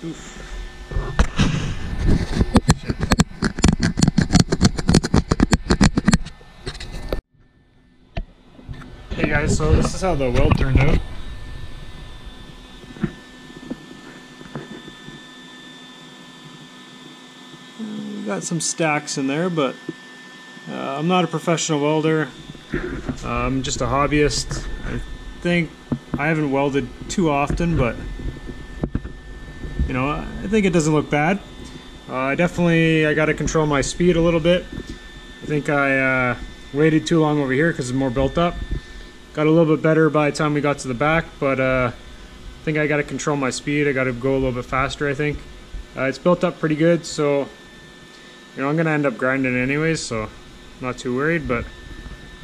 Hey guys, so this is how the weld turned out. Uh, got some stacks in there, but uh, I'm not a professional welder. I'm just a hobbyist. I think I haven't welded too often, but you know, I think it doesn't look bad. Uh, I definitely I got to control my speed a little bit. I think I uh, waited too long over here because it's more built up. Got a little bit better by the time we got to the back, but uh, I think I got to control my speed. I got to go a little bit faster. I think uh, it's built up pretty good, so you know I'm gonna end up grinding anyways, so not too worried. But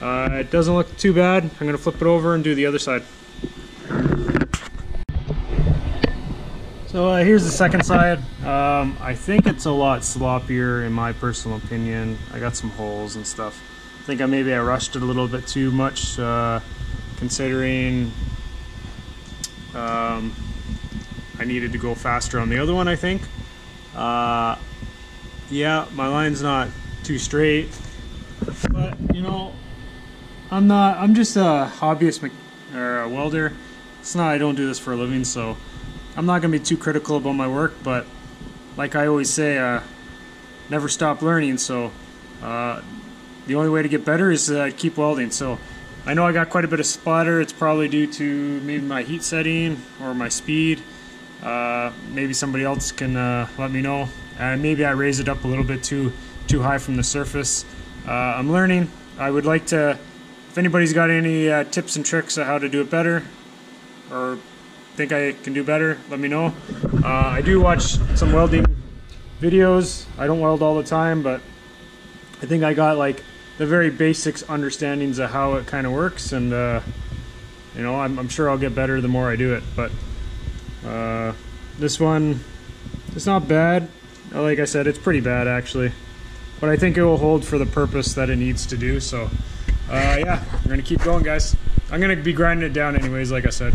uh, it doesn't look too bad. I'm gonna flip it over and do the other side. So uh, here's the second side. Um, I think it's a lot sloppier in my personal opinion. I got some holes and stuff. I think I maybe I rushed it a little bit too much, uh, considering um, I needed to go faster on the other one. I think. Uh, yeah, my line's not too straight, but you know, I'm not. I'm just a hobbyist or a welder. It's not. I don't do this for a living, so. I'm not going to be too critical about my work, but like I always say, uh, never stop learning. So uh, the only way to get better is uh, keep welding. So I know I got quite a bit of splatter. It's probably due to maybe my heat setting or my speed. Uh, maybe somebody else can uh, let me know. And maybe I raise it up a little bit too too high from the surface. Uh, I'm learning. I would like to, if anybody's got any tips and tricks on how to do it better, or think I can do better, let me know. Uh, I do watch some welding videos. I don't weld all the time, but I think I got like the very basics understandings of how it kind of works, and uh, you know, I'm, I'm, sure I'll get better the more I do it. But uh, this one, it's not bad. Like I said, it's pretty bad actually, but I think it will hold for the purpose that it needs to do. So, uh, yeah, we're gonna keep going, guys. I'm gonna be grinding it down anyways, like I said.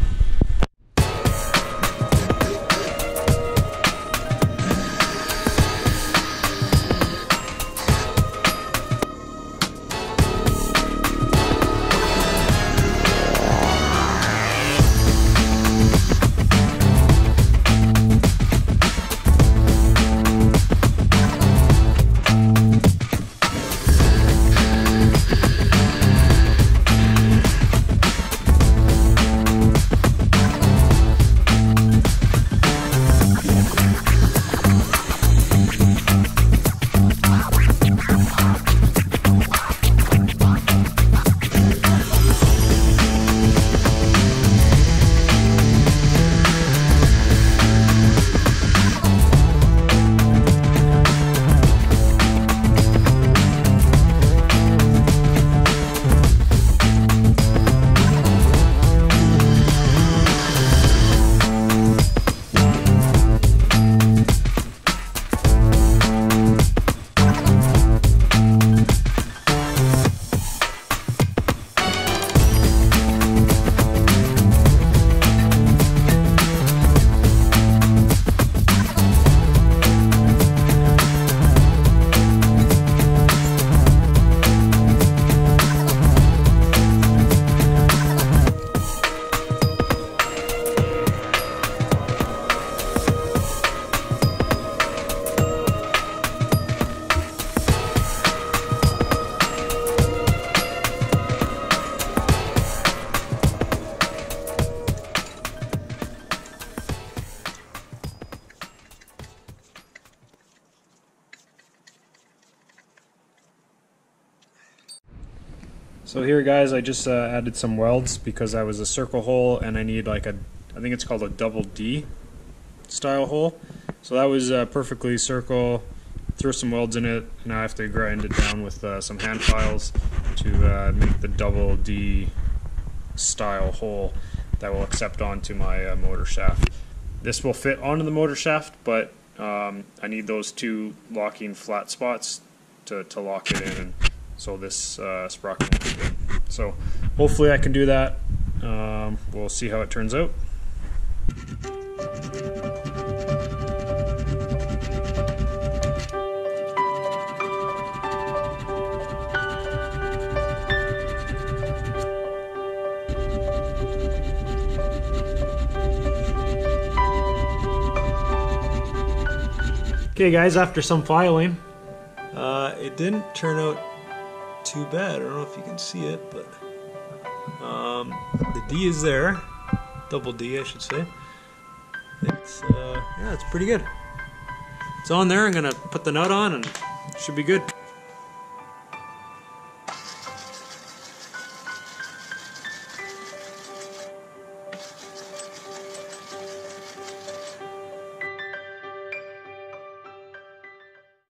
So here guys, I just uh, added some welds because I was a circle hole and I need like a, I think it's called a double D style hole. So that was uh, perfectly circle, throw some welds in it, and I have to grind it down with uh, some hand files to uh, make the double D style hole that will accept onto my uh, motor shaft. This will fit onto the motor shaft, but um, I need those two locking flat spots to, to lock it in so this uh, sprocket. So hopefully I can do that. Um, we'll see how it turns out. Okay guys, after some filing, uh, it didn't turn out too bad. I don't know if you can see it, but um, the D is there, double D, I should say. It's uh, yeah, it's pretty good. It's on there. I'm gonna put the nut on, and should be good.